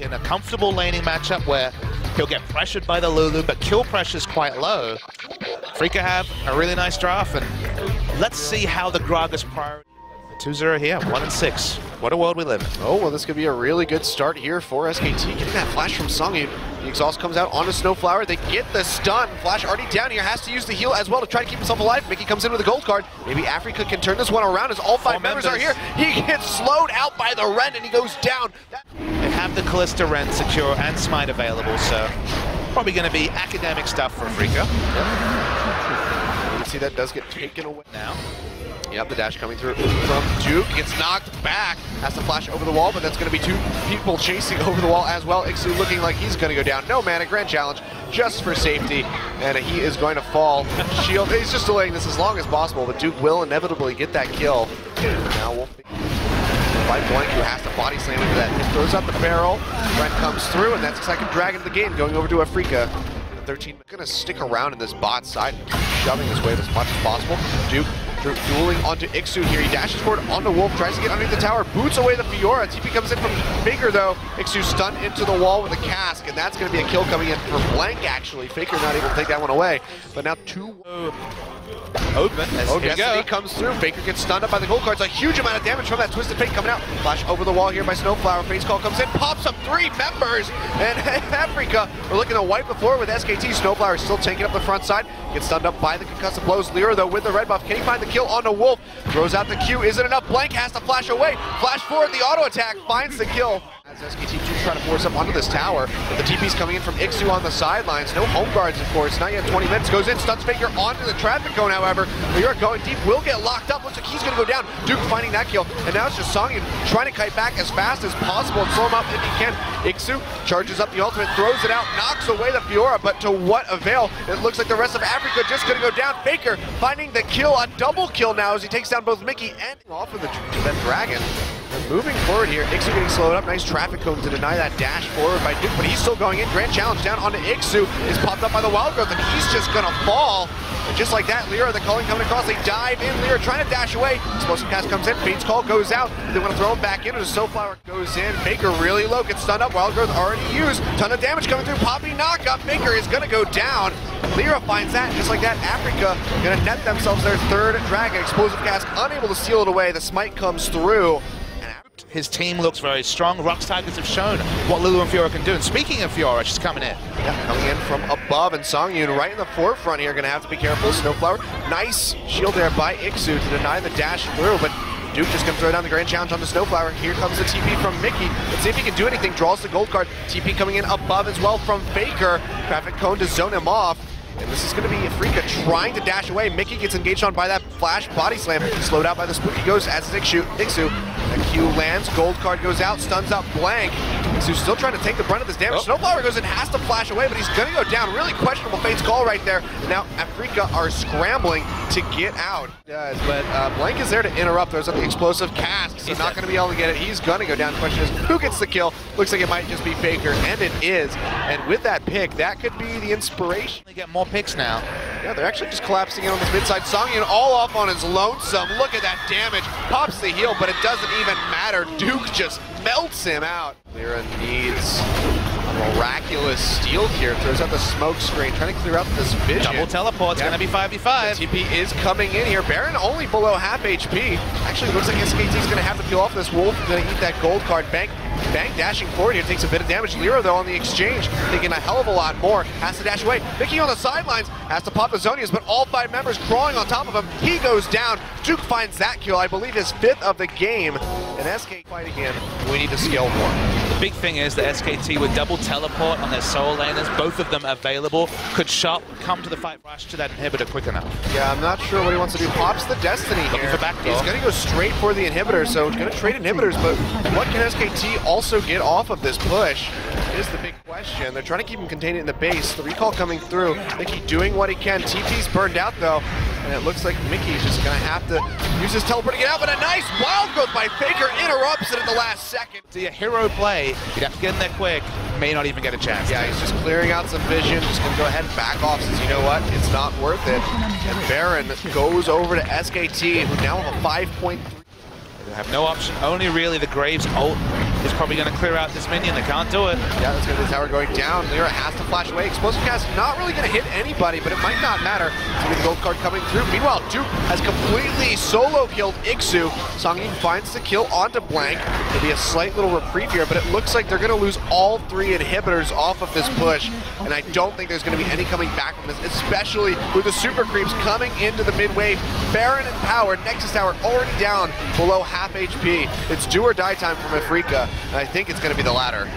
in a comfortable laning matchup where he'll get pressured by the Lulu, but kill pressure is quite low. Freaka have a really nice draft, and let's see how the Gragas priority. 2-0 here, 1 and 6. What a world we live in. Oh, well, this could be a really good start here for SKT. Getting that flash from Songyun. The exhaust comes out onto Snowflower. They get the stun. Flash already down here. Has to use the heal as well to try to keep himself alive. Mickey comes in with a gold card. Maybe Afreeca can turn this one around as all five members, members. are here. He gets slowed out by the Ren and he goes down. That- have the Kalista Ren secure and Smite available, so probably going to be academic stuff for Freaka You see that does get taken away. now. Yep, the dash coming through from Duke. Gets knocked back. Has to flash over the wall, but that's going to be two people chasing over the wall as well. Ikssu looking like he's going to go down. No mana, grand challenge just for safety. And he is going to fall. Shield, he's just delaying this as long as possible, but Duke will inevitably get that kill. Now we'll by Blank, who has to body slam into that. He throws out the barrel. Brent comes through, and that's the second dragon of the game, going over to Afreeca. 13 gonna stick around in this bot side, shoving his wave as much as possible. Duke du- dueling onto Ikssu here. He dashes forward onto Wolf, tries to get underneath the tower, boots away the Fiora. TP comes in from Faker though. Ikssu stunned into the wall with a cask, and that's gonna be a kill coming in for Blank actually. Faker not able to take that one away, but now two Open. As, Oh, Destiny comes through. Faker gets stunned up by the gold cards. A huge amount of damage from that Twisted Fate coming out. Flash over the wall here by Snowflower. Fate's Call comes in, pops up three members. And Afreeca, we're looking to wipe the floor with SKT. Snowflower still taking up the front side. Gets stunned up by the concussive blows. Lira, though, with the red buff. Can he find the kill on the Wolf? Throws out the Q. Isn't enough. Blank has to flash away. Flash forward. The auto attack finds the kill. As SKT do try to force up onto this tower, but the TP's coming in from Ikssu on the sidelines. No home guards, of course. Not yet 20 minutes. Goes in, stuns Faker onto the traffic cone, however. We are going deep. Will get locked up. Looks like he's going to go down. Duke finding that kill. And now it's just Songyun trying to kite back as fast as possible and slow him up if he can. Ikssu charges up the ultimate, throws it out, knocks away the Fiora, but to what avail? It looks like the rest of Afreeca just going to go down. Faker finding the kill, a double kill now as he takes down both Mickey and off of the, dragon. Moving forward here, Ikssu getting slowed up. Nice traffic cone to deny that dash forward by Duke, but he's still going in. Grand challenge down onto Ikssu is popped up by the wild growth, and he's just gonna fall. And just like that, Lira, the calling coming across, they dive in. Lira trying to dash away. Explosive Cask comes in. Fate's call goes out. They want to throw him back in. As Snowflower goes in. Faker really low, gets stunned up. Wild growth already used. Ton of damage coming through. Poppy knock up. Faker is gonna go down. Lira finds that. Just like that, Afreeca gonna net themselves their third dragon. Explosive Cask unable to steal it away. The smite comes through. His team looks very strong. ROX Tigers have shown what Lulu and Fiora can do. And speaking of Fiora, she's coming in. Yeah, coming in from above, and Songyun right in the forefront here. Gonna have to be careful. Snowflower, nice shield there by Ikssu to deny the dash through, but Duke just gonna throw down the grand challenge on the Snowflower. Here comes the TP from Mickey. Let's see if he can do anything. Draws the gold card. TP coming in above as well from Faker. Traffic cone to zone him off. And this is going to be Afreeca trying to dash away. Mickey gets engaged on by that flash body slam. Slowed out by the spooky ghost as Ikssu. Ikssu. That Q lands. Gold card goes out. Stuns out blank. Ikssu's still trying to take the brunt of this damage. Oh. Snowflower goes in, has to flash away, but he's going to go down. Really questionable Fate's call right there. Now Afreeca are scrambling to get out. Does, but uh, Blank is there to interrupt. There's the explosive cast, so He's not going to be able to get it. He's going to go down. The question is, who gets the kill? Looks like it might just be Faker, and it is. And with that pick, that could be the inspiration. They get more picks now. Yeah, they're actually just collapsing in on this mid side. Songyun all off on his lonesome. Look at that damage. Pops the heal, but it doesn't even matter. Duke just melts him out. Lira needs a miraculous steal here. Throws out the smoke screen, trying to clear out this vision. Double teleport's Yeah. going to be 5v5. TP is coming in here. Baron only below half HP. Actually, looks like SKT is going to have to peel off this wolf. Going to eat that gold card. Bang, Bang dashing forward here takes a bit of damage. Lira, though, on the exchange, taking a hell of a lot more. Has to dash away. Mickey on the sidelines has to pop the Zhonya's, but all five members crawling on top of him. He goes down. Duke finds that kill, I believe his fifth of the game. And SK fight again. We need to scale more. The big thing is that SKT with double teleport on their soul laners, both of them available, could sharp come to the fight rush to that inhibitor quick enough. Yeah, I'm not sure what he wants to do. Pops the Destiny Looking here. for backdoor. He's going to go straight for the inhibitor, so going to trade inhibitors, but what can SKT also get off of this push is the big question. They're trying to keep him contained in the base. The recall coming through. They keep doing what he can. TP's burned out, though, and it looks like Mickey's just going to have to use his teleport to get out, but a nice wild growth by Faker interrupts it at the last second. See a hero play, you'd have to get in there quick, may not even get a chance. Yeah, he's just clearing out some vision. Just gonna go ahead and back off. Says, you know what? It's not worth it. And Baron goes over to SKT, who now have a 5.3. They have no option, only really the Graves ult is probably going to clear out this minion. They can't do it. Yeah, that's going to be the tower going down. Lira has to flash away. Explosive Cask not really going to hit anybody, but it might not matter. It's going to be the gold card coming through. Meanwhile, Duke has completely solo killed Ikssu. Songyun finds the kill onto Blank. There'll be a slight little reprieve here, but it looks like they're going to lose all three inhibitors off of this push, and I don't think there's going to be any coming back from this, especially with the super creeps coming into the mid wave. Baron and Power, Nexus Tower already down below half HP. It's do or die time from and I think it's going to be the latter.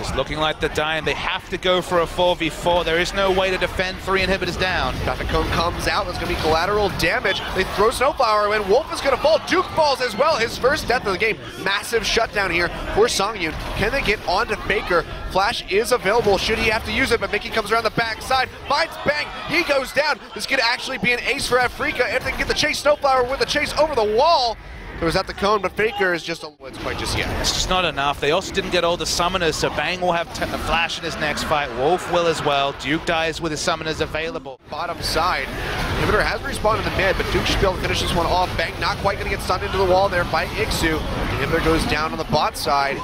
It's looking like they're dying. They have to go for a 4v4. There is no way to defend three inhibitors down. Traffic cone comes out. That's going to be collateral damage. They throw Snowflower in. Wolf is going to fall. Duke falls as well. His first death of the game. Massive shutdown here for Songyun. Can they get onto Faker? Flash is available should he have to use it, but Mickey comes around the backside, finds Bang, he goes down. This could actually be an ace for Afreeca if they can get the chase Snowflower with the chase over the wall. It was at the cone, but Faker is just a it's quite just yet. It's just not enough. They also didn't get all the summoners, so Bang will have a Flash in his next fight. Wolf will as well. Duke dies with his summoners available. Bottom side. Inhibitor has respawned in the mid, but Duke should be able to finish this one off. Bang not quite going to get stunned into the wall there by Ikssu. Inhibitor goes down on the bot side.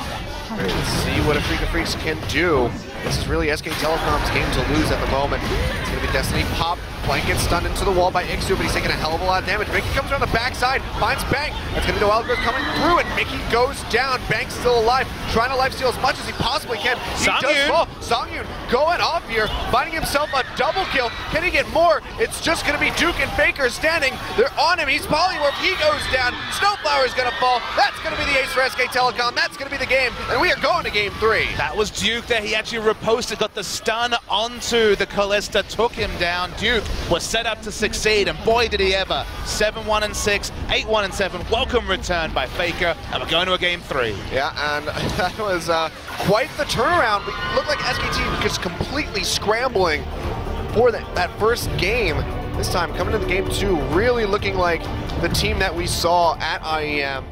Let's see what Afreeca Freecs can do. This is really SK Telecom's game to lose at the moment. It's going to be Destiny Pop. Blanket stunned into the wall by Ikssu, but he's taking a hell of a lot of damage. Mickey comes around the backside, finds Bang. That's going to be the Wild coming through, and Mickey goes down. Bang's still alive, trying to life steal as much as he possibly can. He Songyun. does fall. Songyun going off here, finding himself a double kill. Can he get more? It's just going to be Duke and Faker standing. They're on him. He's polymorph. He goes down. Snowflower is going to fall. That's going to be the ace for SK Telecom. That's going to be the game, and we are going to game three. That was Duke there. He actually reposted, got the stun onto the Kalista, took him down. Duke was set up to succeed, and boy did he ever. 7-1 and 6, 8-1 and 7. Welcome return by Faker, and we're going to a game three. Yeah, and that was uh, quite the turnaround. We looked like SKT just completely scrambling for that, that first game. This time, coming into the game two, really looking like the team that we saw at IEM